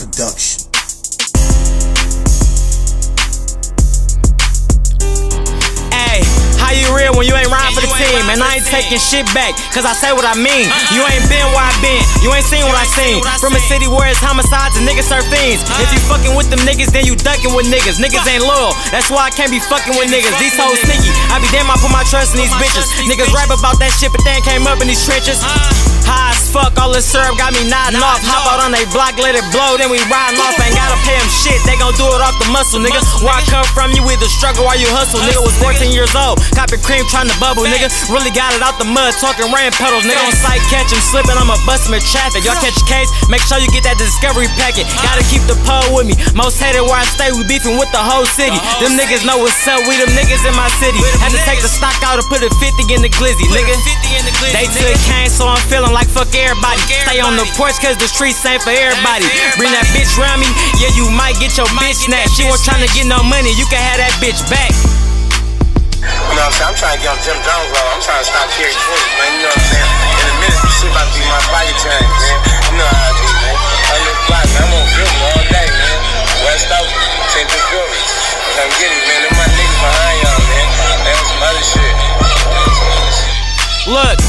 production. Hey, how you real when you ain't riding for the team? And I ain't taking shit back, cause I say what I mean. You ain't been where I been, you ain't seen what I seen. From a city where it's homicides and niggas serve fiends. If you fucking with them niggas, then you ducking with niggas. Niggas ain't loyal, that's why I can't be fucking with niggas. These hoes sneaky, I be damn, I put my trust in these bitches. Niggas rap about that shit, but they ain't came up in these trenches. High as fuck, all this syrup got me nodding off. Hop out on they block, let it blow, then we riding off. Ain't gotta pay them shit, they gon' do it off the muscle, nigga. Where I come from, you either struggle or you hustle. Nigga was 14 years old, copping cream trying to bubble, nigga. Really got it out the mud, talking rain puddles. Nigga on sight, catch him slipping, I'ma bust him traffic. Y'all catch a case, make sure you get that discovery packet. Gotta keep the pole with me. Most hated where I stay, we beefing with the whole city. Them niggas know what's up, we them niggas in my city. Had to take the stock out and put a 50 in the glizzy, nigga. They took cane, so I'm feeling like fuck everybody. Stay on the porch cause the streets ain't for everybody. Bring that bitch around me, yeah, you might get your bitch snatched. She wasn't trying to get no money, you can have that bitch back. You know what I'm saying? I'm trying to get on Jim Jones level. I'm trying to stop Jerry 20, Come get it, man. Them my niggas behind y'all, man. That's some other shit. Look.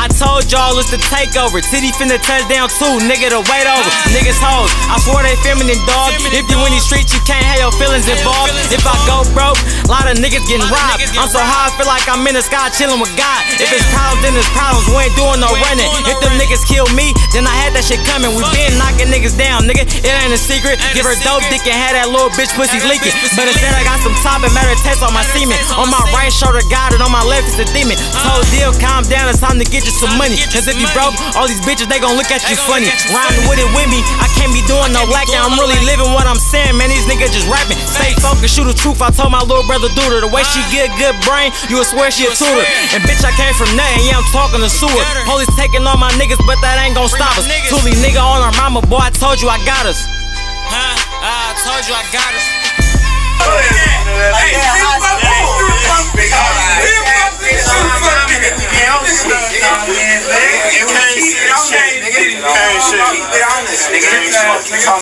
I told y'all it's the takeover. Titty finna touch down too, nigga The wait over. Niggas hoes, I swear they feminine dog. If you in these streets, you can't have your feelings involved. If I go broke, a lot of niggas getting robbed. I'm so high, I feel like I'm in the sky chilling with God. If it's problems, problems. We ain't doing no running. If them niggas kill me, then I had that shit coming. We been knocking niggas down, nigga. It ain't a secret. Give her dope dick and have that little bitch pussy leaking. But instead, I got some top and matter test on my semen. On my right shoulder, God, and on my left is a demon. Told deal, calm down, it's time to get you some money. Cause if you broke, all these bitches, they gon' look at you funny. Rhyming with it with me, I can't be doing no lacking. I'm really living what I'm saying, man. These niggas just rapping. Stay focused, shoot the truth. I told my little brother Duder, the way she get good brain, you would swear she a tutor. And bitch, I came from nothing, yeah, I'm talking to sewer. Police taking all my niggas, but that ain't gon' stop us. Toolie nigga on our mama, boy, I told you I got us. Huh? I told you I got us. Bit honest, nigga,